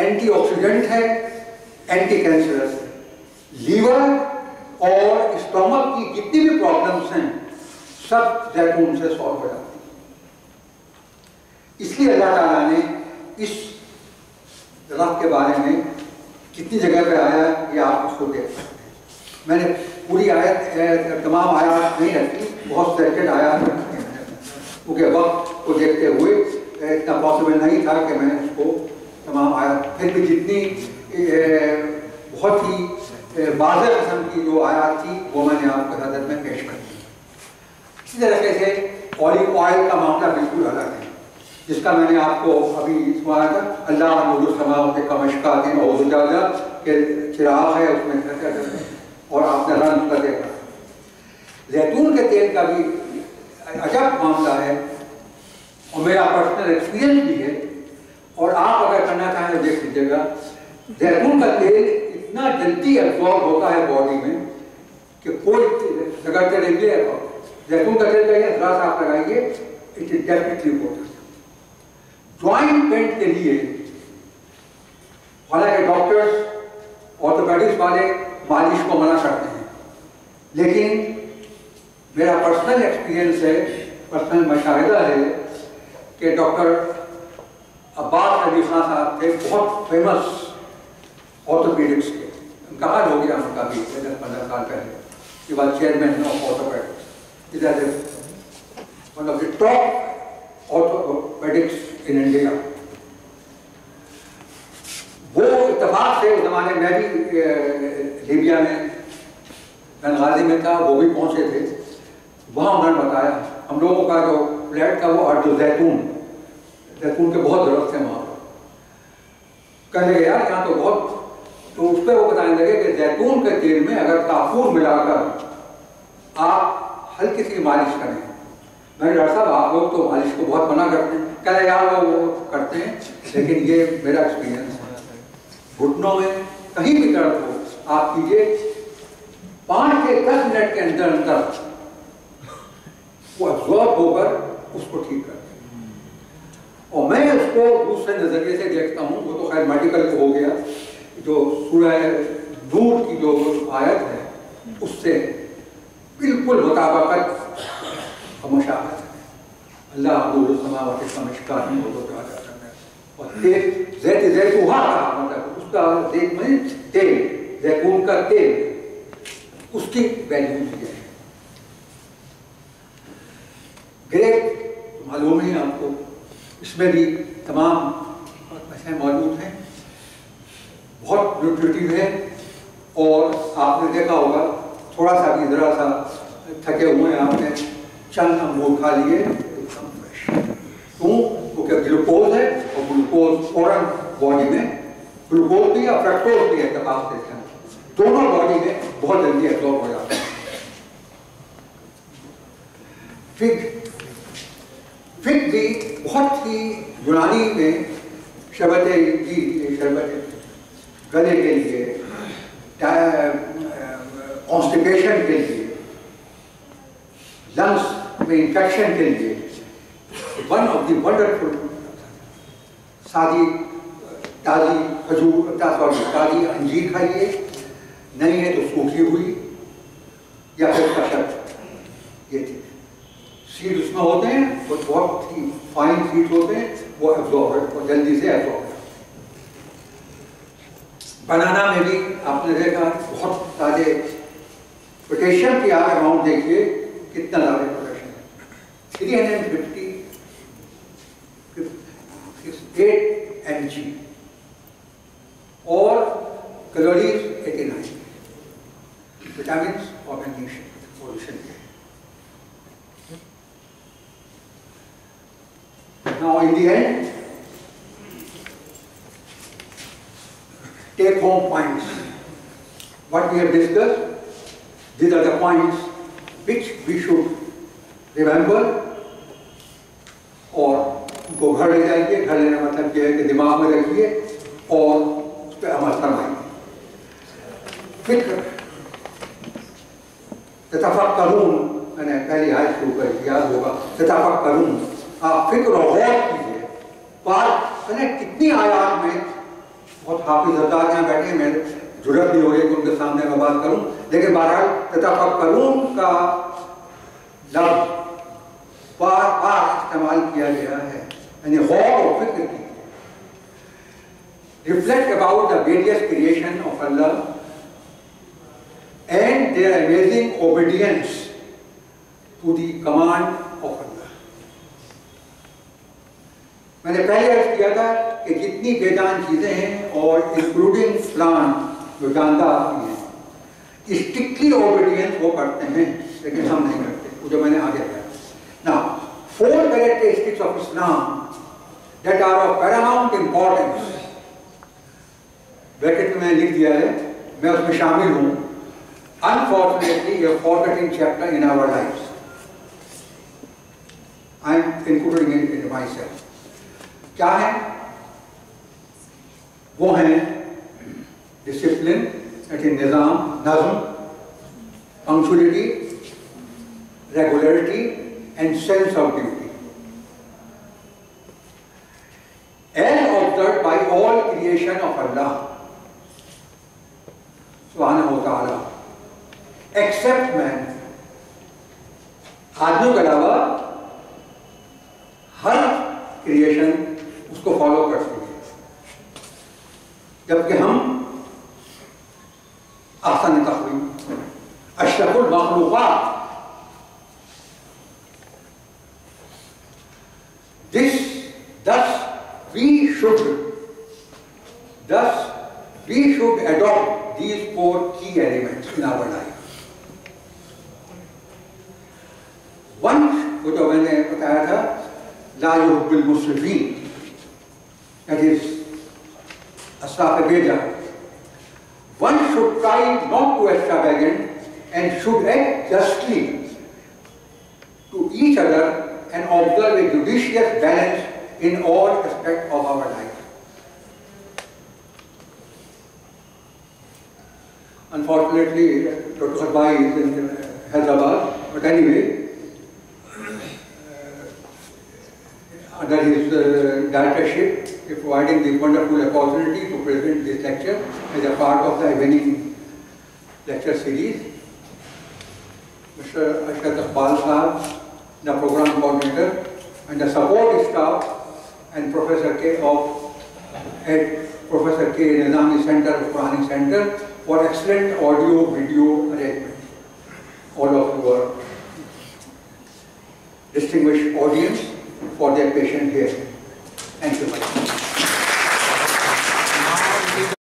Antioxidant है anti cancerous है liver और स्टोमक की जितनी भी प्रॉब्लम्स हैं, सब जैतून से सॉल्व हो जाती इसलिए अल्लाह ताला ने इस रफ के बारे में कितनी जगह पे आया ये आप उसको देख सकते हैं। मैंने पूरी आयत तमाम आयात नहीं रखी बहुत सेलेक्टेड आयात रखी क्योंकि वक्त को देखते हुए इतना पॉसिबल नहीं था कि मैं उसको तमाम आयात फिर भी जितनी बहुत ही वाज किस्म की जो आयात थी, वो मैंने आपको हज़रत में पेश कर दी। इसी तरीके से ऑलिव ऑयल का मामला बिल्कुल अलग है, जिसका मैंने आपको अभी सुनाया था, अल्लाह नूरसमावत का दिन और के चिराग है, उसमें और आपने रंग का देखा। जैतून के तेल का भी अजब मामला है, और मेरा पर्सनल एक्सपीरियंस भी है और आप अगर करना चाहें तो देख लीजिएगा। जैतून का तेल इतना जल्दी एब्जॉर्ब होता है बॉडी में कि कोई लगाते रहिए जैतून का तेल का जरा सा आप लगाइए it is definitely important joint pain के लिए हालाँकि डॉक्टर्स ऑर्थोपेडिक्स वाले मालिश को मना करते हैं। लेकिन मेरा पर्सनल एक्सपीरियंस है पर्सनल मशाहिदा है कि डॉक्टर अब्बास खान साहब थे, बहुत फ़ेमस ऑर्थोपेडिक्स के। हाल हो गया उनका भी दस पंद्रह साल पहले। कि बाद chairman of orthopaedics the top orthopaedics in India वो इतफाक से उस जमाने, में भी लीबिया में गंगाजी में था, वो भी पहुँचे थे। वहाँ उन्होंने बताया, हम लोगों का जो फ्लैट था वो अर्जो जैतून जैतून के बहुत ज़रूरत थे वहाँ। कहने यार यहाँ तो बहुत तो उस पर वो बताने लगे कि जैतून के तेल में अगर काफूर मिलाकर आप हल्की सी मालिश करें। मैंने डॉक्टर साहब, आप लोग तो मालिश को बहुत मना करते हैं। कह रहे यार, वो करते हैं। लेकिन ये मेरा एक्सपीरियंस है। घुटनों में कहीं भी दर्द हो, आप कीजिए, पाँच से दस मिनट के अंदर अंदर वो अब्जॉर्ब होकर उसको ठीक करते और मैं उसको दूसरे नज़रिए से देखता हूँ, वो तो खैर मेडिकल हो गया। जो सूरह दूर की जो आयत है, उससे बिल्कुल मुताबकत मुशाबत अल्लाह समावत समझकार और तेल मतलब उसका का तेल, उसकी वैल्यू है। ग्रेप मालूम है आपको इसमें भी तमाम पैसे मौजूद हैं। बहुत न्यूट्रिटिव है और आपने देखा होगा थोड़ा सा भी ज़रा सा थके हुए हैं आपने, चंद अंगूर खा लिए क्यों? क्योंकि ग्लूकोज है और ग्लूकोज फ़ौरन बॉडी में ग्लूकोज भी या फ्रक्टोज भी है कपास देते हैं। दोनों बॉडी में बहुत जल्दी एब्जॉर्ब हो जाते हैं। फिग फिग भी बहुत ही यूनानी में शबत जी शरबत गले के लिए कॉन्स्टिपेशन के लिए लंग्स में इंफेक्शन के लिए वन ऑफ़ दी वंडरफुल सादी, ताज़ी खजूर सॉरी ताज़ी अंजीर खाइए, नहीं है तो सूखी हुई, या फिर कशक ये चीज़ सीड उसमें होते हैं, वो बहुत ही फाइन सीड होते हैं, वो एब्जॉर्ब वो जल्दी से एब्जॉर्ब बनाना में भी आपने देखा, बहुत ताजे पोटेशियम की आप अमाउंट देखिए, कितना ज़्यादा पोटेशियम है। Three hundred fifty eight M G और कैलोरीज एटी नाइन विटामिन और मैग्नीशियम पोल्यूशन के Now, in the end, take home points. What we have discussed, these are the points which we should remember और उनको घर ले जाइए घर लेना मतलब यह है कि दिमाग में रखिए और उस पर अमल करवाइए फ़िक्र मैंने पहली हाई शुरू कर याद होगा तफक करूँ आप फ़िक्र और गौर मैंने कितनी आयात में बहुत हाफिज हजरात यहाँ बैठे, मैं ज़रूरत नहीं हो रही कि उनके सामने मैं बात करूँ। लेकिन बहरहाल तफक्करून का लफ्ज बार बार इस्तेमाल किया गया है। यानी गौर और फ़िक्र की। About the various creation of Allah and their amazing obedience to the command of Allah. मैंने पहले अर्ज़ किया था कि जितनी बेजान चीज़ें हैं और इंक्लूडिंग प्लान जो जानदार आदमी हैं स्ट्रिक्टली ओबीडियंस वो करते हैं, लेकिन हम नहीं करते, वो जो मैंने आगे कहा ना four characteristics of Islam that are of paramount importance bracket में लिख दिया है, मैं उसमें शामिल हूँ। अनफॉर्चुनेटली ये forgetting chapter in our life I am including in myself क्या है? वो है डिसिप्लिन निज़ाम, नज्म punctuality regularity and sense of duty as observe by all creation of Allah सुहाना होता एक्सेप्ट मैन आदमियों के अलावा हर क्रिएशन उसको फॉलो कर सकते जबकि हम आसन का हुई। अशरफुल मखलूबा this thus we should thus we should adopt these four की एलिमेंट ना बढ़ाई वंश वो जो मैंने बताया था लाजुबुल मुसलिम that is Astapaveda, one should try not to extravagant and should act justly to each other and observe a judicious balance in all aspects of our life. Unfortunately, Dr. Sabhai is in Hyderabad, but anyway, providing the wonderful opportunity to present this lecture as a part of the evening lecture series. Mr. Ashad Iqbal Sahab, the program coordinator, and the support staff, and Professor K of at Professor K. Nizami Center of Quranic Center for excellent audio video arrangement. All of you are distinguished audience for their patience.